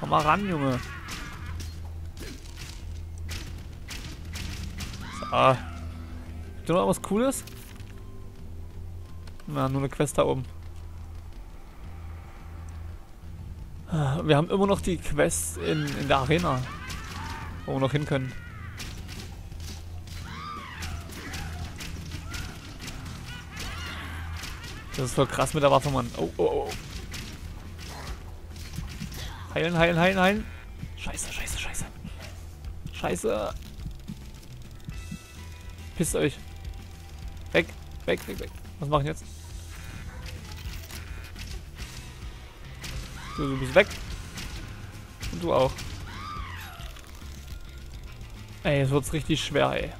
Komm mal ran, Junge. So. Gibt noch was Cooles? Na, nur eine Quest da oben. Wir haben immer noch die Quests in, in der Arena. Wo wir noch hin können. Das ist voll krass mit der Waffe, Mann. Oh, oh, oh. Heilen, heilen, heilen, heilen. Scheiße, scheiße, scheiße. Scheiße. Pisst euch. Weg, weg, weg, weg. Was machen jetzt? So, du bist weg. Und du auch. Ey, jetzt wird's richtig schwer, ey.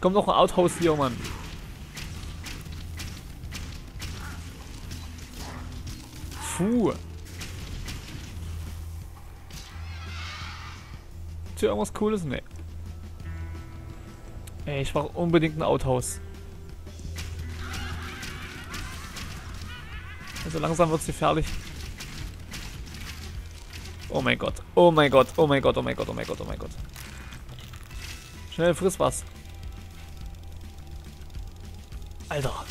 Kommt noch ein Outhouse hier, Mann. Puh. Ist hier irgendwas Cooles? Nee. Ey, ich brauche unbedingt ein Outhouse. Also langsam wird es gefährlich. Oh mein Gott. Oh mein Gott. Oh mein Gott. Oh mein Gott. Oh mein Gott. Oh mein Gott. Schnell, friss was. Alter.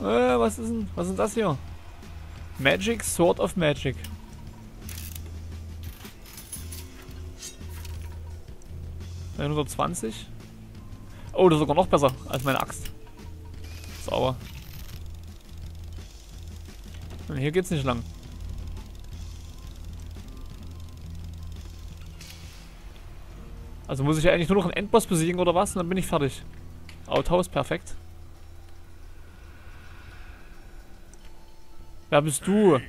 Äh, was ist denn? Was ist das hier? Magic Sword of Magic. Äh, 120. Oh, das ist sogar noch besser als meine Axt. Sauber. Und hier geht's nicht lang. Also muss ich ja eigentlich nur noch einen Endboss besiegen oder was? Und dann bin ich fertig. Outhouse, perfekt. Wer bist du?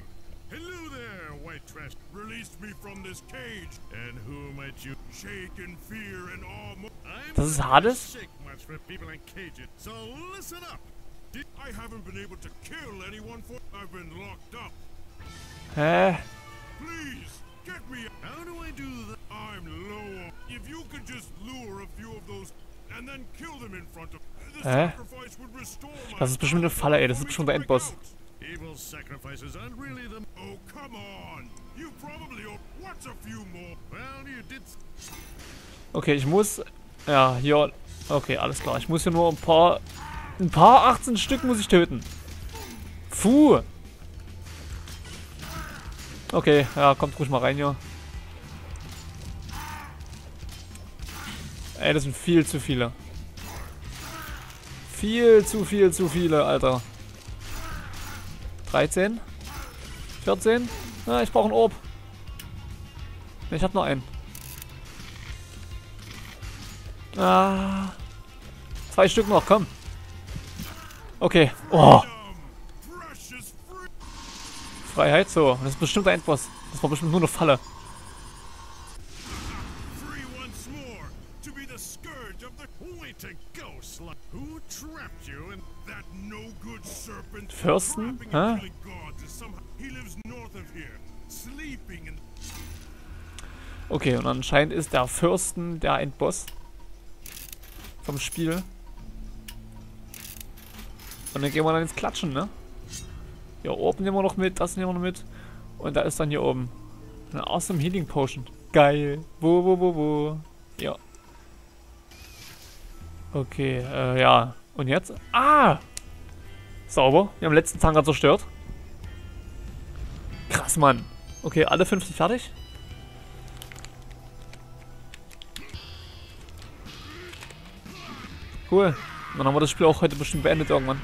Hello there, white trash. Released me from this cage, and who might you shake in fear and awe? I'm Das ist Hades? so listen up. I haven't been able to kill anyone for I've been locked up. Hä? Please get me. How do I do that? I'm low. If you could just lure a few of those and then kill them in front of Hä? Das ist bestimmt eine Falle, ey. Das ist bestimmt der Endboss. Evil sacrifices aren't really the. Oh, come on! You probably. What's a few more? Well, you did. Okay, ich muss... Ja, hier... Okay, alles klar. Ich muss hier nur ein paar... Ein paar 18 Stück muss ich töten. Puh. Okay, ja, kommt ruhig mal rein hier. Ey, das sind viel zu viele. Viel zu viel zu viele, Alter. 13? 14? Na, ich brauche ein Orb. Ich hab noch einen. Ah. Zwei Stück noch, komm. Okay. Oh. Freiheit, so. Das ist bestimmt der Endboss. Das war bestimmt nur eine Falle. Scourge of the. Go, slut. Who trapped you in that no good serpent? Fürsten? In. Okay, und anscheinend ist der Fürsten der Endboss. Vom Spiel. Und dann gehen wir dann ins Klatschen, ne? Ja, oben nehmen wir noch mit, das nehmen wir noch mit. Und da ist dann hier oben. Eine Awesome Healing Potion. Geil. Wo, wo, wo, wo. Ja. Okay, äh, ja. Und jetzt? Ah! Sauber. Wir haben den letzten Tanker zerstört. Krass, Mann. Okay, alle 50 fertig? Cool. Dann haben wir das Spiel auch heute bestimmt beendet irgendwann.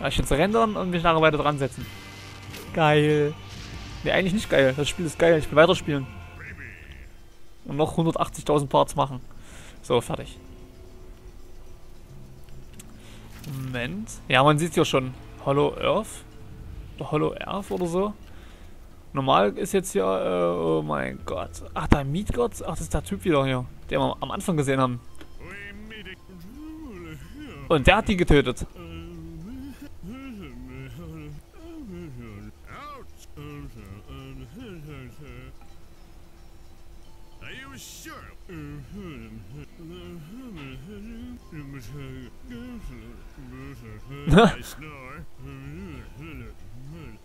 Ja, ich jetzt rendern und mich nachher weiter dran setzen. Geil. Ne, eigentlich nicht geil. Das Spiel ist geil. Ich will weiterspielen. Und noch 180.000 Parts machen. So, fertig. Moment. Ja, man sieht hier schon. Hollow Earth. Hollow Earth oder so. Normal ist jetzt hier, äh, oh mein Gott. Ach, der Meatgott? Ach, das ist der Typ wieder hier, den wir am Anfang gesehen haben. Und der hat die getötet. Are you sure? I snore.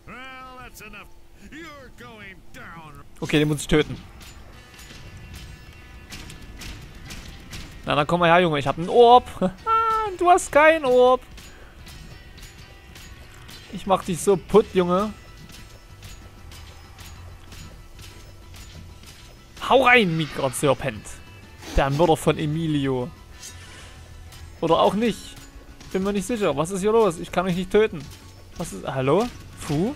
Well, that's enough. You're going down. Okay, den muss ich töten. Na, dann komm mal her, Junge. Ich hab einen Orb. du hast keinen Orb. Ich mach dich so putt, Junge. Hau rein, Mikroserpent. Der Mörder von Emilio. Oder auch nicht. Bin mir nicht sicher. Was ist hier los? Ich kann mich nicht töten. Was ist... Hallo? Fu?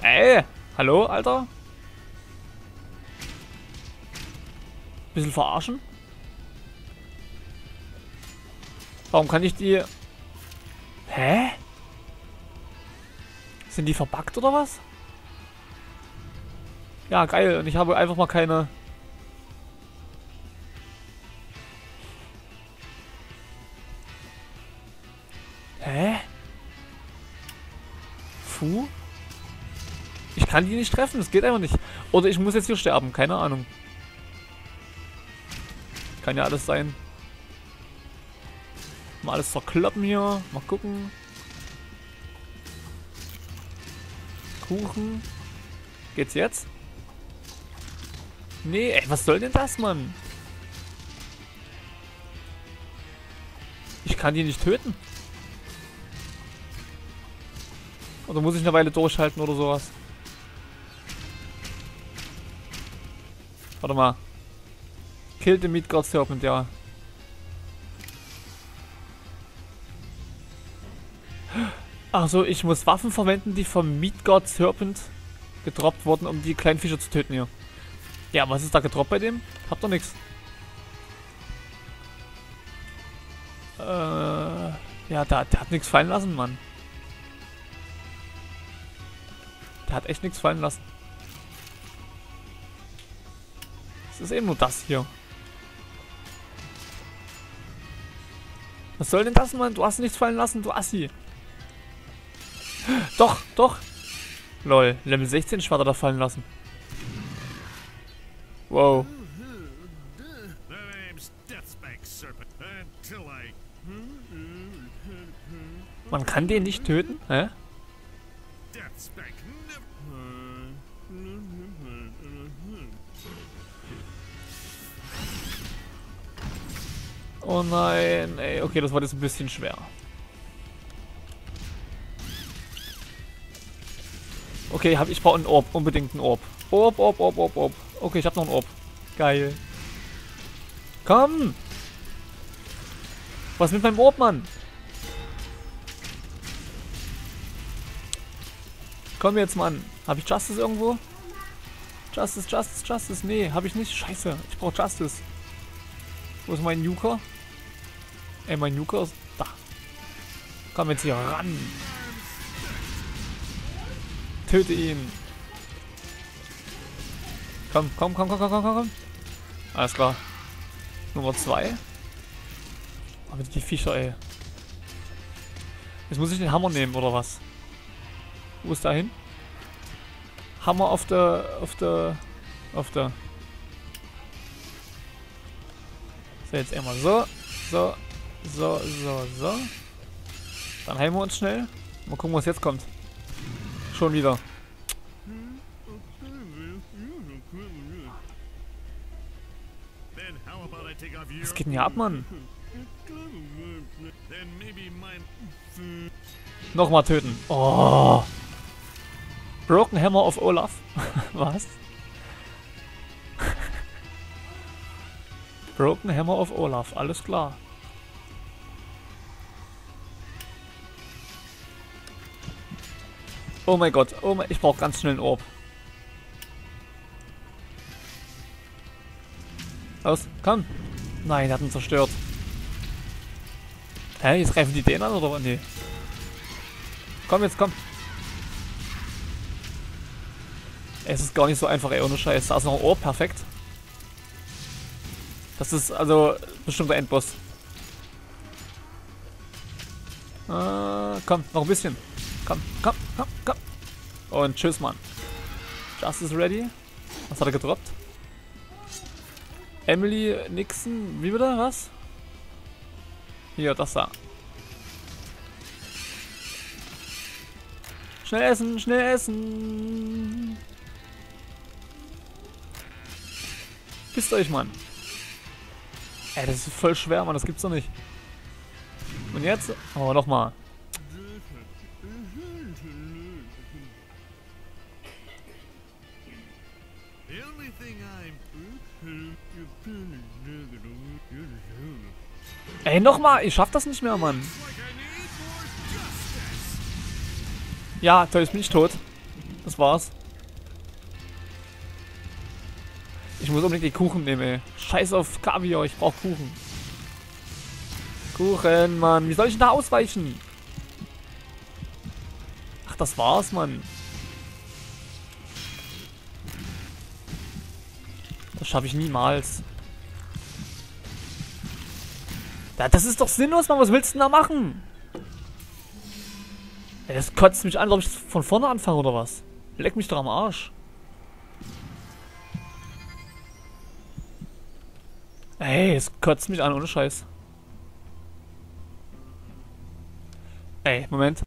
Ey! Hallo, Alter? Bisschen verarschen? Warum kann ich die... Hä? Sind die verbuggt oder was? Ja, geil. Und ich habe einfach mal keine... Hä? Fu? Ich kann die nicht treffen, das geht einfach nicht. Oder ich muss jetzt hier sterben, keine Ahnung. Kann ja alles sein. Mal alles verkloppen hier. Mal gucken. Kuchen. Geht's jetzt? Nee, ey, was soll denn das, Mann? Ich kann die nicht töten. Oder muss ich eine Weile durchhalten oder sowas? Warte mal. Kill the Midgard Serpent, ja. Achso, ich muss Waffen verwenden, die vom Midgard Serpent gedroppt wurden, um die kleinen Fische zu töten hier. Ja, was ist da gedroppt bei dem? Hab doch nichts. Äh, ja, der, der hat nichts fallen lassen, Mann. Der hat echt nichts fallen lassen. Es ist eben nur das hier. Was soll denn das, Mann? Du hast nichts fallen lassen, du Assi. Doch, doch. Lol, Level 16 Schwerter da fallen lassen. Wow. Man kann den nicht töten? Hä? Oh nein, ey. Okay, das war jetzt ein bisschen schwer. Okay, hab, ich brauche einen Orb. Unbedingt einen Orb. Orb, Orb, Orb, Orb, Orb. Okay, ich hab noch einen Orb. Geil. Komm! Was mit meinem Orb, Mann? Komm jetzt, Mann. Hab ich Justice irgendwo? Justice, Justice, Justice. Nee, hab ich nicht. Scheiße. Ich brauche Justice. Wo ist mein Nuker? Ey, mein Nuker ist da. Komm jetzt hier ran. Töte ihn. Komm, komm, komm, komm, komm, komm, komm. Alles klar. Nummer zwei. Aber die Viecher, ey. Jetzt muss ich den Hammer nehmen, oder was? Wo ist da hin? Hammer auf der, auf der, auf der. So, jetzt einmal so, so, so, so, so. Dann heilen wir uns schnell. Mal gucken, was jetzt kommt. Schon wieder. Was geht denn hier ab, Mann? Nochmal töten. Oh. Broken Hammer of Olaf. Was? Broken Hammer of Olaf. Alles klar. Oh mein Gott. Oh mein, ich brauche ganz schnell einen Orb. Los, komm. Nein, der hat ihn zerstört. Hä, jetzt greifen die den an oder was? Nee. Komm jetzt, komm. Es ist gar nicht so einfach, ey, ohne Scheiß. Da ist noch ein Ohr, perfekt. Das ist also bestimmt der Endboss. Äh, komm, noch ein bisschen. Komm, komm, komm, komm. Und tschüss, Mann. Justice ready. Was hat er gedroppt? Emily Nixon. Wie bitte? Was? Hier, das da. Schnell essen, schnell essen. Pisst euch, Mann. Ey, das ist voll schwer, Mann. Das gibt's doch nicht. Und jetzt? Oh, nochmal. Ey, nochmal. Ich schaff das nicht mehr, Mann. Ja, toll, jetzt bin ich tot. Das war's. Ich muss unbedingt die Kuchen nehmen, ey. Scheiß auf Kaviar, ich brauch Kuchen. Kuchen, Mann. Wie soll ich denn da ausweichen? Ach, das war's, Mann. Das schaffe ich niemals. Das ist doch sinnlos, Mann. Was willst du denn da machen? Ey, das kotzt mich an, ob ich von vorne anfange oder was? Leck mich doch am Arsch. Ey, es kotzt mich an, ohne Scheiß. Ey, Moment.